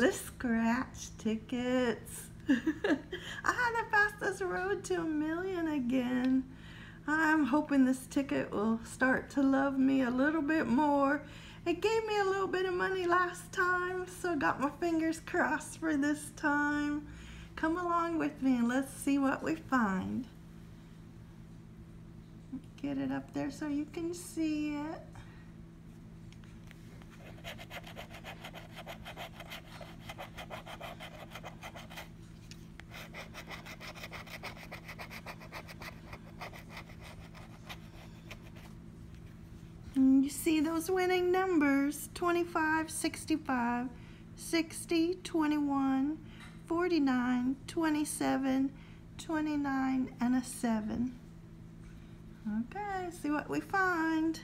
limitless scratch tickets. I had the fastest road to a million again. I'm hoping this ticket will start to love me a little bit more. It gave me a little bit of money last time, so got my fingers crossed for this time. Come along with me and let's see what we find. Get it up there so you can see it. And you see those winning numbers 25, 65, 60, 21, 49, 27, 29, and a 7. Okay, see what we find.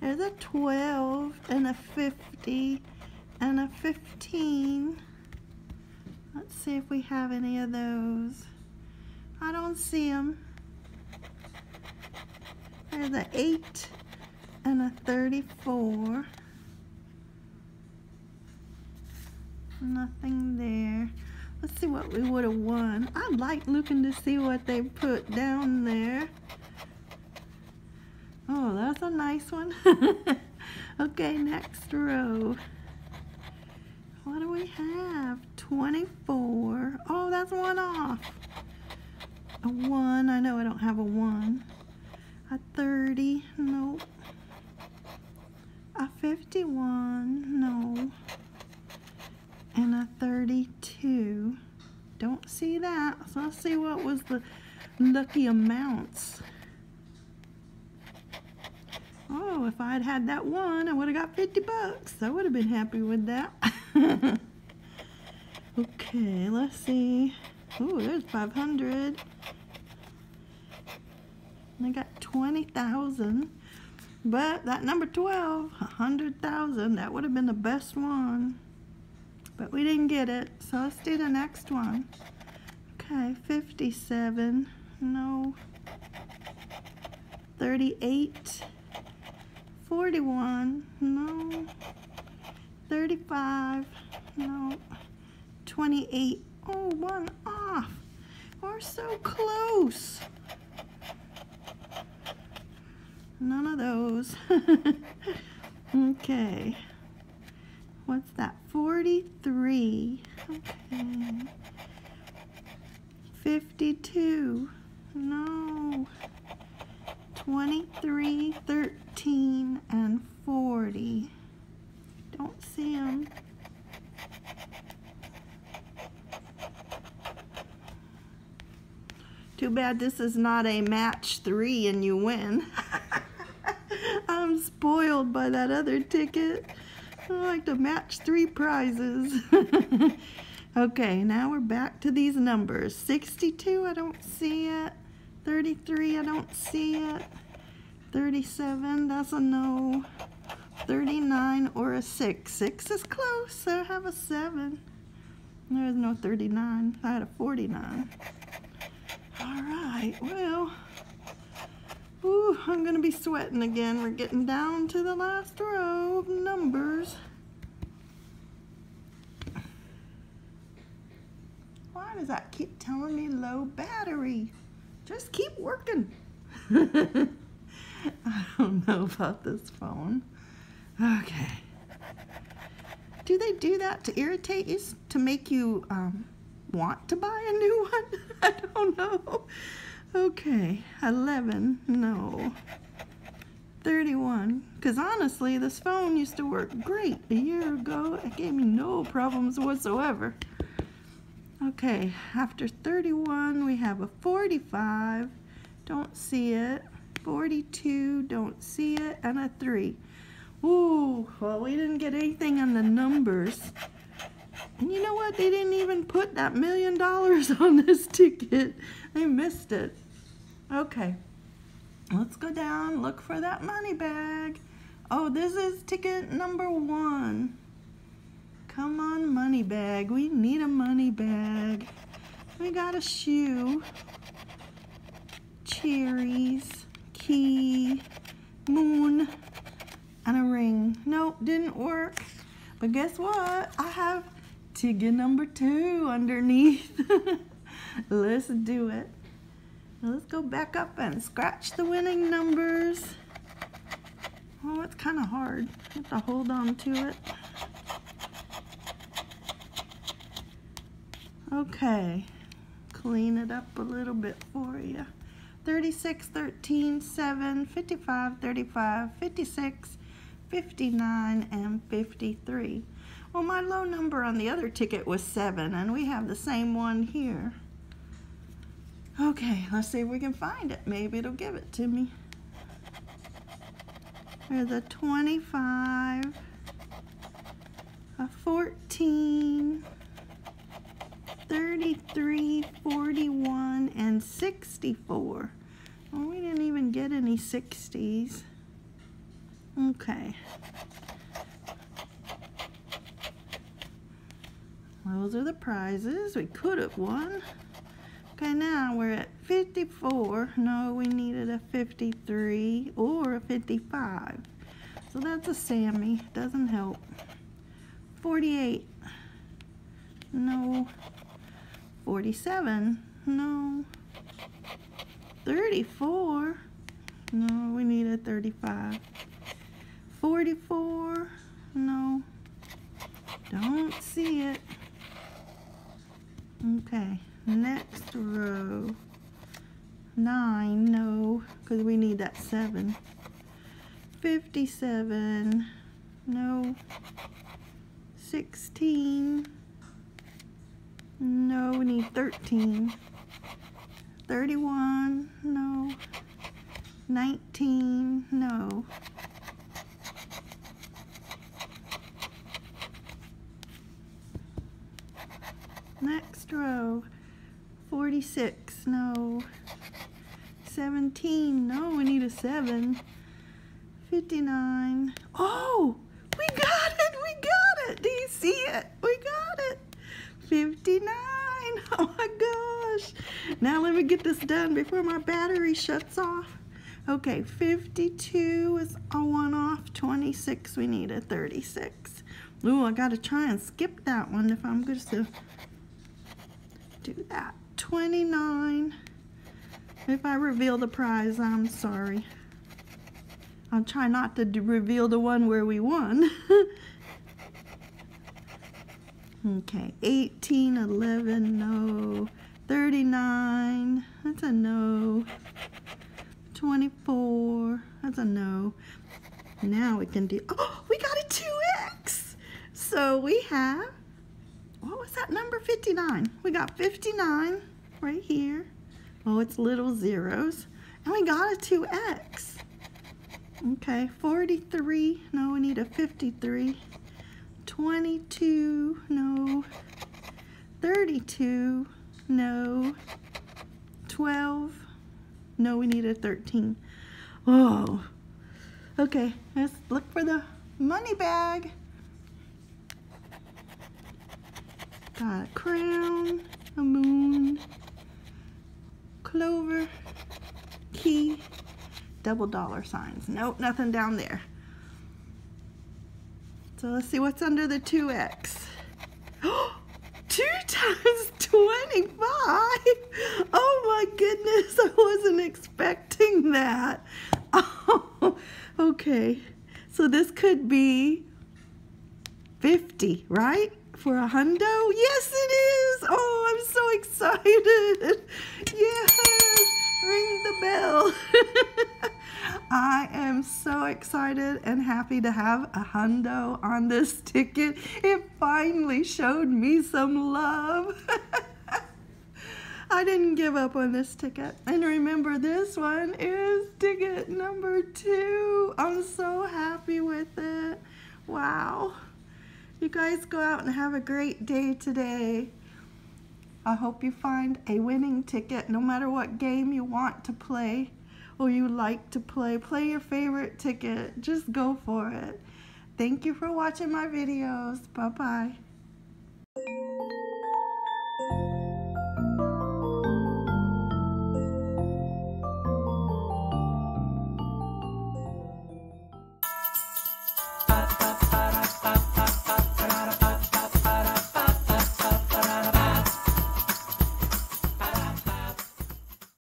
There's a 12 and a 50 and a 15. Let's see if we have any of those. I don't see them. There's an 8 and a 34. Nothing there. Let's see what we would have won. I like looking to see what they put down there. Oh, that's a nice one. okay, next row. What do we have? 24. Oh, that's one off. A 1. I know I don't have a 1. A 30. Nope. A 51. No and a 32. Don't see that. So let's see what was the lucky amounts. Oh, if I'd had that one, I would have got 50 bucks. I would have been happy with that. okay, let's see. Oh, there's 500. I got 20,000. But that number 12, 100,000, that would have been the best one but we didn't get it. So let's do the next one. Okay, 57, no. 38, 41, no. 35, no. 28, oh, one off. We're so close. None of those. okay. What's that? 43. Okay. 52. No. 23, 13, and 40. Don't see them. Too bad this is not a match three and you win. Spoiled by that other ticket. I like to match three prizes. okay, now we're back to these numbers. 62, I don't see it. 33, I don't see it. 37, that's a no. 39 or a 6. 6 is close, I have a 7. There's no 39. I had a 49. All right, well, Ooh, I'm going to be sweating again. We're getting down to the last row of numbers. Why does that keep telling me low battery? Just keep working. I don't know about this phone. Okay. Do they do that to irritate you, to make you um, want to buy a new one? I don't know. Okay, 11, no. 31, because honestly, this phone used to work great a year ago. It gave me no problems whatsoever. Okay, after 31, we have a 45. Don't see it. 42, don't see it. And a 3. Ooh, well, we didn't get anything on the numbers. And you know what? They didn't even put that million dollars on this ticket. They missed it. Okay, let's go down, look for that money bag. Oh, this is ticket number one. Come on, money bag. We need a money bag. We got a shoe, cherries, key, moon, and a ring. Nope, didn't work. But guess what? I have ticket number two underneath. Let's do it. Let's go back up and scratch the winning numbers. Oh, it's kind of hard. You have to hold on to it. Okay, clean it up a little bit for you. 36, 13, 7, 55, 35, 56, 59, and 53. Well, my low number on the other ticket was 7, and we have the same one here. Okay, let's see if we can find it. Maybe it'll give it to me. There's a 25, a 14, 33, 41, and 64. Well, we didn't even get any 60s. Okay. Those are the prizes we could have won. Okay, now we're at 54. No, we needed a 53 or a 55. So that's a Sammy. Doesn't help. 48. No. 47. No. 34. No, we need a 35. 44. No. Don't see it. 57. 57. No. 16. No, we need 13. 31. No. 19. No. Next row. 46. No. 17, no, we need a 7. 59, oh, we got it, we got it. Do you see it? We got it. 59, oh my gosh. Now let me get this done before my battery shuts off. Okay, 52 is a one off, 26, we need a 36. Ooh, I gotta try and skip that one if I'm going to do that. 29. If I reveal the prize, I'm sorry. I'll try not to reveal the one where we won. okay, 18, 11, no. 39, that's a no. 24, that's a no. Now we can do, oh, we got a 2x. So we have, what was that number, 59. We got 59 right here. Oh, it's little zeros. And we got a 2x. Okay, 43. No, we need a 53. 22. No. 32. No. 12. No, we need a 13. Oh. Okay, let's look for the money bag. Got a crown, a moon, clover, key, double dollar signs. Nope, nothing down there. So let's see what's under the 2x. 2 times 25? Oh my goodness, I wasn't expecting that. Oh, okay. So this could be 50, right? For a hundo? Yes, it is. Oh, I'm so excited. Bell. I am so excited and happy to have a hundo on this ticket. It finally showed me some love. I didn't give up on this ticket. And remember, this one is ticket number two. I'm so happy with it. Wow. You guys go out and have a great day today. I hope you find a winning ticket no matter what game you want to play or you like to play. Play your favorite ticket. Just go for it. Thank you for watching my videos. Bye-bye.